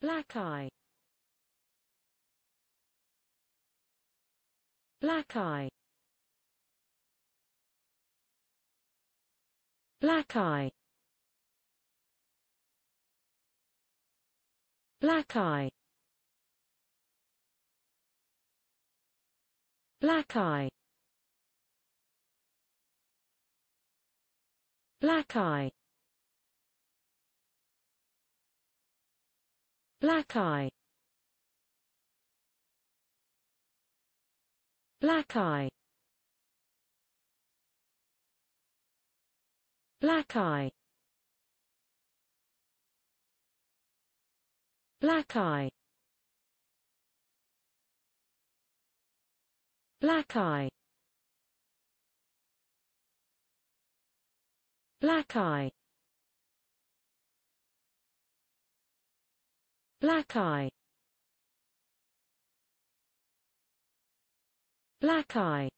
Black eye. Black eye. Black eye. Black eye. Black eye. Black eye. Black eye. Black eye. Black eye. Black eye. Black eye. Black eye. Black eye. Black eye.